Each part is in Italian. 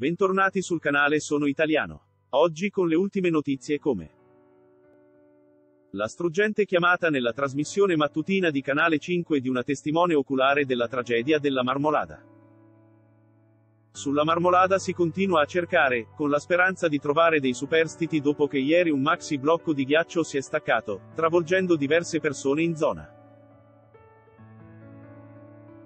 Bentornati sul canale Sono Italiano. Oggi con le ultime notizie come la struggente chiamata nella trasmissione mattutina di Canale 5 di una testimone oculare della tragedia della Marmolada. Sulla Marmolada si continua a cercare, con la speranza di trovare dei superstiti dopo che ieri un maxi blocco di ghiaccio si è staccato, travolgendo diverse persone in zona.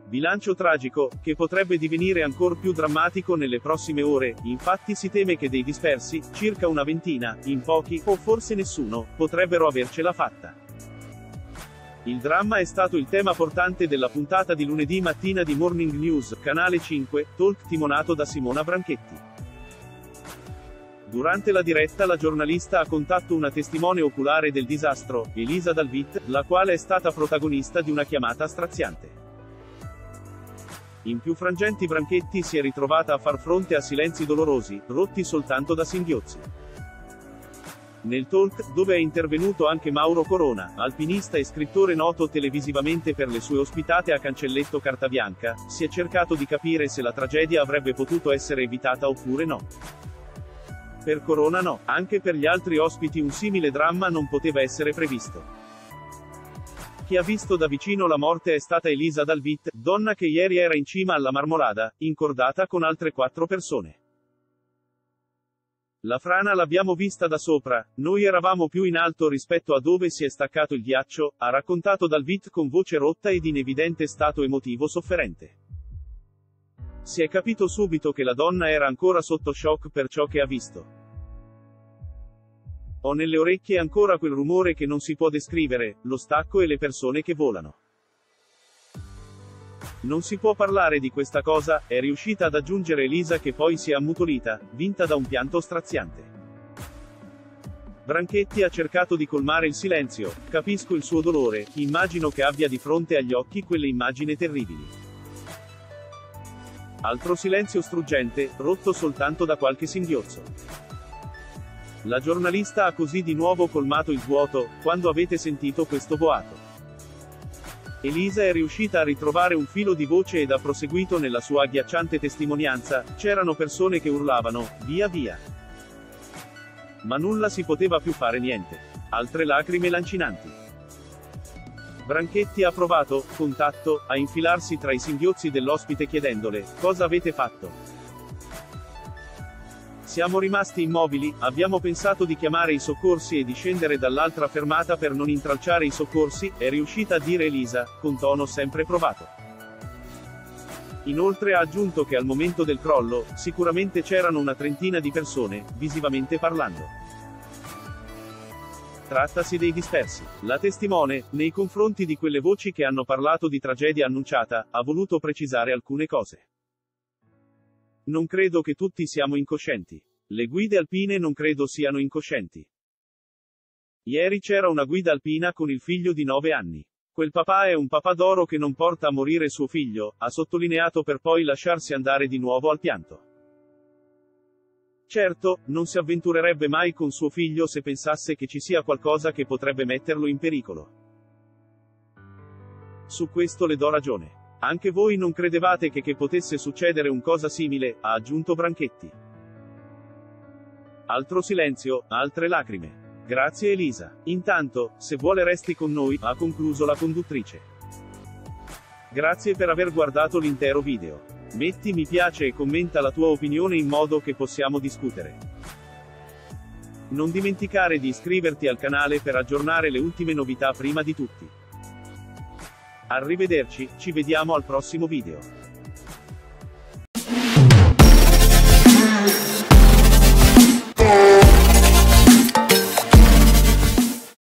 Bilancio tragico, che potrebbe divenire ancora più drammatico nelle prossime ore, infatti si teme che dei dispersi, circa una ventina, in pochi, o forse nessuno, potrebbero avercela fatta. Il dramma è stato il tema portante della puntata di lunedì mattina di Morning News, Canale 5, talk timonato da Simona Branchetti. Durante la diretta la giornalista ha contatto una testimone oculare del disastro, Elisa Dalvit, la quale è stata protagonista di una chiamata straziante. In più frangenti Branchetti si è ritrovata a far fronte a silenzi dolorosi, rotti soltanto da singhiozzi. Nel talk, dove è intervenuto anche Mauro Corona, alpinista e scrittore noto televisivamente per le sue ospitate a Cancelletto Cartabianca, si è cercato di capire se la tragedia avrebbe potuto essere evitata oppure no. Per Corona no, anche per gli altri ospiti un simile dramma non poteva essere previsto. Chi ha visto da vicino la morte è stata Elisa Dalvit, donna che ieri era in cima alla Marmolada, incordata con altre quattro persone. La frana l'abbiamo vista da sopra, noi eravamo più in alto rispetto a dove si è staccato il ghiaccio, ha raccontato Dalvit con voce rotta ed in evidente stato emotivo sofferente. Si è capito subito che la donna era ancora sotto shock per ciò che ha visto. Ho nelle orecchie ancora quel rumore che non si può descrivere, lo stacco e le persone che volano. Non si può parlare di questa cosa, è riuscita ad aggiungere Elisa che poi si è ammutolita, vinta da un pianto straziante. Branchetti ha cercato di colmare il silenzio, capisco il suo dolore, immagino che abbia di fronte agli occhi quelle immagini terribili. Altro silenzio struggente, rotto soltanto da qualche singhiozzo. La giornalista ha così di nuovo colmato il vuoto, quando avete sentito questo boato. Elisa è riuscita a ritrovare un filo di voce ed ha proseguito nella sua agghiacciante testimonianza, c'erano persone che urlavano, via via. Ma nulla si poteva più fare niente. Altre lacrime lancinanti. Branchetti ha provato, contatto, a infilarsi tra i singhiozzi dell'ospite chiedendole, cosa avete fatto? Siamo rimasti immobili, abbiamo pensato di chiamare i soccorsi e di scendere dall'altra fermata per non intralciare i soccorsi, è riuscita a dire Elisa, con tono sempre provato. Inoltre ha aggiunto che al momento del crollo, sicuramente c'erano una trentina di persone, visivamente parlando. Trattasi dei dispersi. La testimone, nei confronti di quelle voci che hanno parlato di tragedia annunciata, ha voluto precisare alcune cose. Non credo che tutti siamo incoscienti. Le guide alpine non credo siano incoscienti. Ieri c'era una guida alpina con il figlio di 9 anni. Quel papà è un papà d'oro che non porta a morire suo figlio, ha sottolineato per poi lasciarsi andare di nuovo al pianto. Certo, non si avventurerebbe mai con suo figlio se pensasse che ci sia qualcosa che potrebbe metterlo in pericolo. Su questo le do ragione. Anche voi non credevate che, che potesse succedere un cosa simile, ha aggiunto Branchetti. Altro silenzio, altre lacrime. Grazie Elisa. Intanto, se vuole resti con noi, ha concluso la conduttrice. Grazie per aver guardato l'intero video. Metti mi piace e commenta la tua opinione in modo che possiamo discutere. Non dimenticare di iscriverti al canale per aggiornare le ultime novità prima di tutti. Arrivederci, ci vediamo al prossimo video.